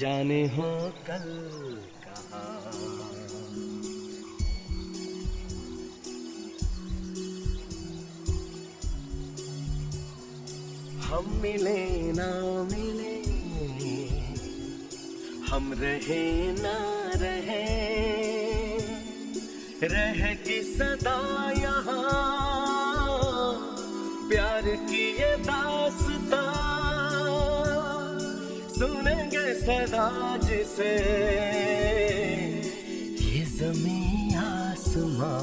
जाने हो कल कहा। हम मिले ना मिले, हम रहे ना रहे रहेगी सदा यहाँ सदा जिसे ये ज़मीन आसमां।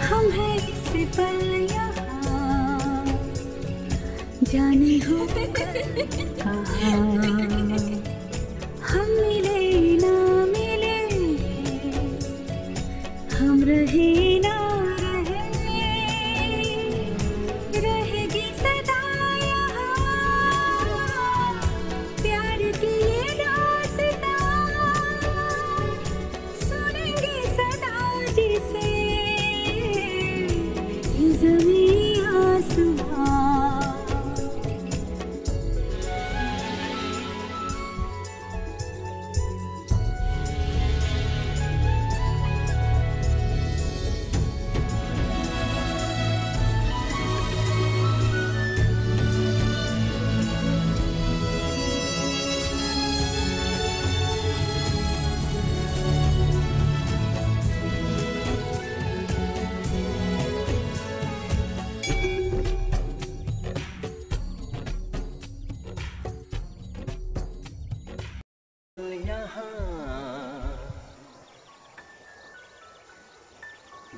हम हैं इस पल यहाँ। जाने हो आसमां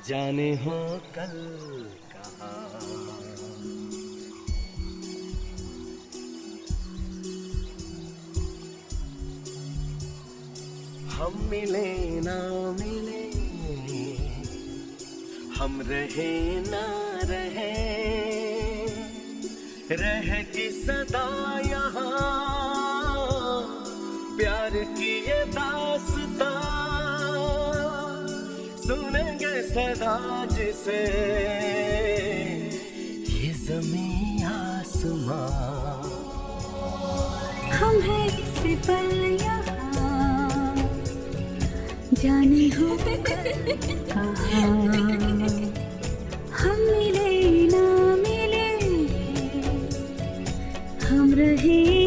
जाने हो कल कहा। हम मिले ना मिले, हम रहे ना रहे रहेगी सदा यहाँ, प्यार की सदा जिसे ये ज़मीन आसमां। हम हैं इस पल यहाँ। जाने हो हम मिले ना मिले। हम रहे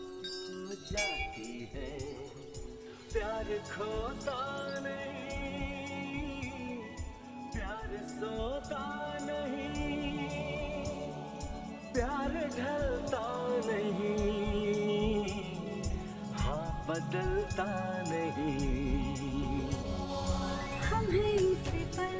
जाती है। प्यार खोता नहीं, प्यार सोता नहीं, प्यार ढलता नहीं हाँ बदलता नहीं। हमें इसे पर